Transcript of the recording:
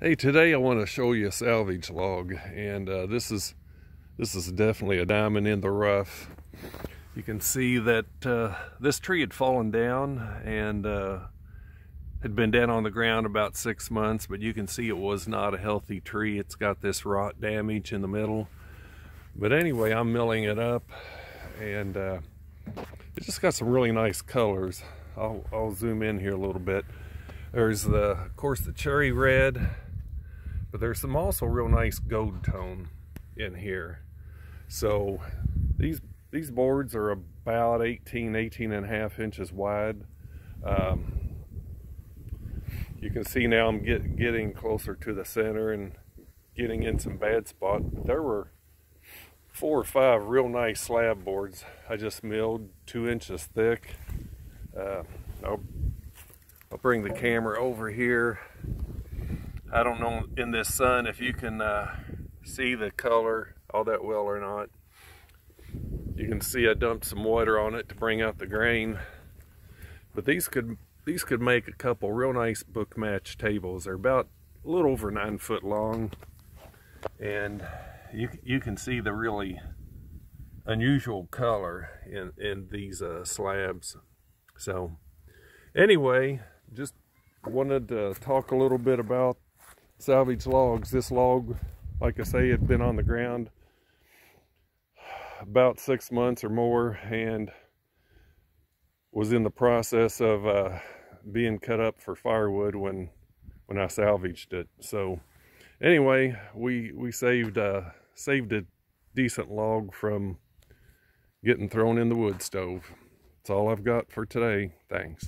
Hey, today I want to show you a salvage log, and uh, this is this is definitely a diamond in the rough. You can see that uh, this tree had fallen down and uh, had been down on the ground about six months, but you can see it was not a healthy tree. It's got this rot damage in the middle. But anyway, I'm milling it up, and uh, it just got some really nice colors. I'll, I'll zoom in here a little bit. There's the, of course, the cherry red, but there's some also real nice gold tone in here. So these these boards are about 18, 18 and a half inches wide. Um, you can see now I'm get, getting closer to the center and getting in some bad spot. But there were four or five real nice slab boards I just milled two inches thick. Uh, I'll, I'll bring the camera over here I don't know in this sun if you can uh, see the color all that well or not. You can see I dumped some water on it to bring out the grain. But these could these could make a couple real nice book match tables. They're about a little over nine foot long. And you, you can see the really unusual color in, in these uh, slabs. So anyway, just wanted to talk a little bit about salvage logs. This log, like I say, had been on the ground about six months or more and was in the process of uh, being cut up for firewood when when I salvaged it. So anyway, we we saved uh, saved a decent log from getting thrown in the wood stove. That's all I've got for today. Thanks.